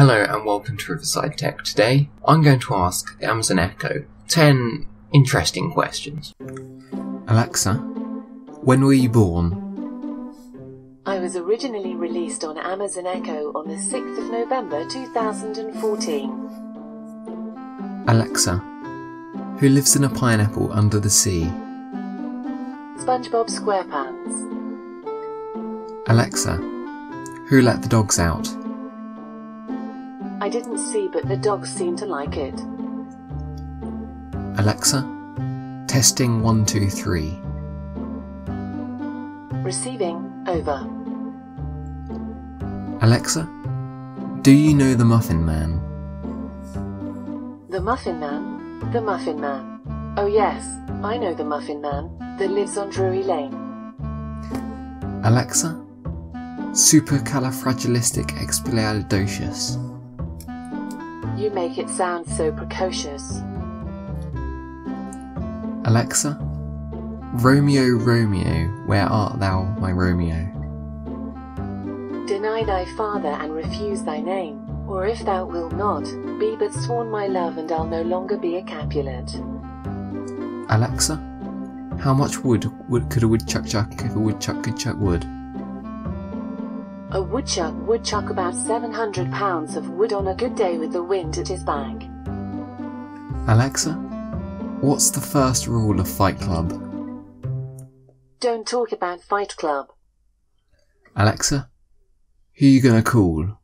Hello and welcome to Riverside Tech. Today, I'm going to ask the Amazon Echo 10 interesting questions. Alexa, when were you born? I was originally released on Amazon Echo on the 6th of November 2014. Alexa, who lives in a pineapple under the sea? SpongeBob SquarePants. Alexa, who let the dogs out? I didn't see, but the dogs seemed to like it. Alexa, testing 123. Receiving, over. Alexa, do you know the Muffin Man? The Muffin Man? The Muffin Man. Oh, yes, I know the Muffin Man that lives on Drury Lane. Alexa, supercalifragilisticexpialidocious. You make it sound so precocious. Alexa, Romeo, Romeo, where art thou, my Romeo? Deny thy father and refuse thy name, or if thou wilt not, be but sworn my love and I'll no longer be a Capulet. Alexa, how much wood, wood could a woodchuck chuck if a woodchuck could chuck wood? A woodchuck would chuck about 700 pounds of wood on a good day with the wind at his back. Alexa, what's the first rule of Fight Club? Don't talk about Fight Club. Alexa, who you gonna call?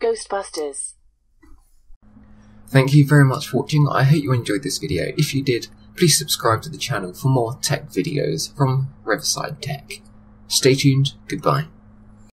Ghostbusters. Thank you very much for watching. I hope you enjoyed this video. If you did, please subscribe to the channel for more tech videos from Riverside Tech. Stay tuned. Goodbye.